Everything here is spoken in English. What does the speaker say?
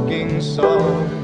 that song.